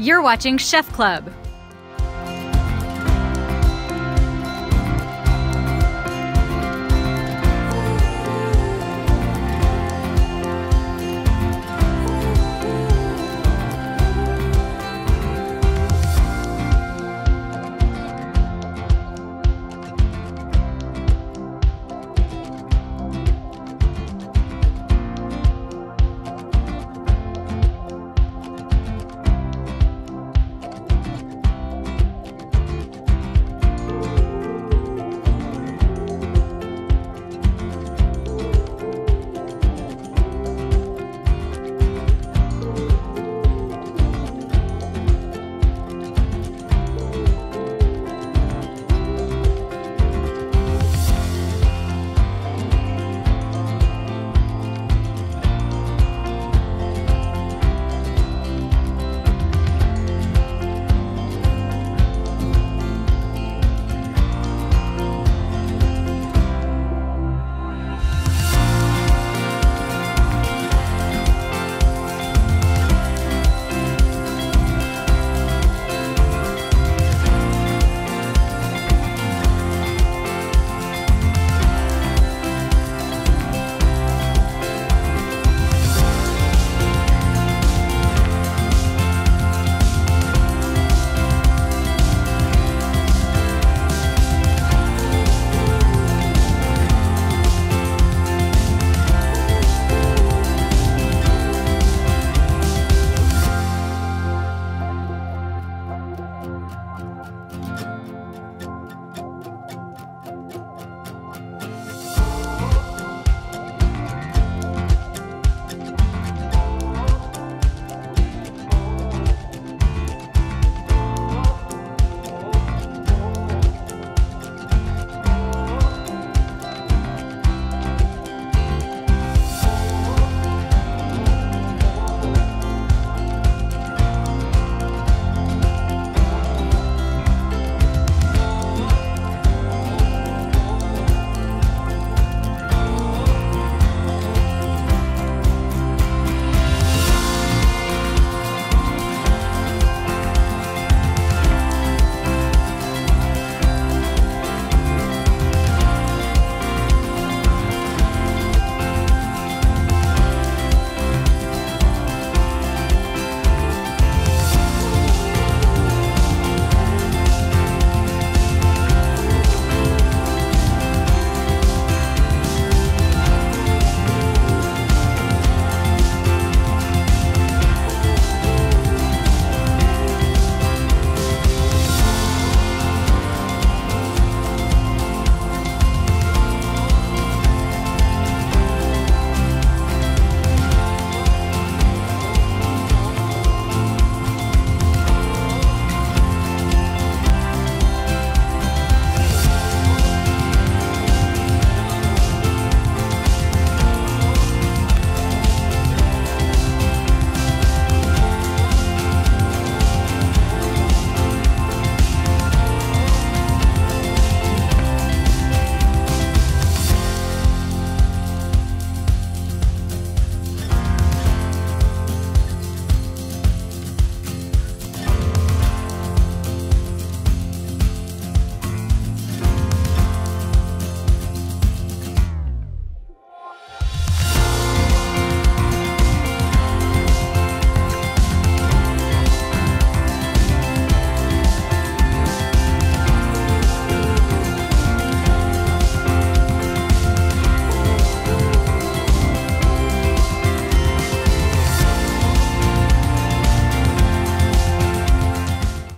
You're watching Chef Club.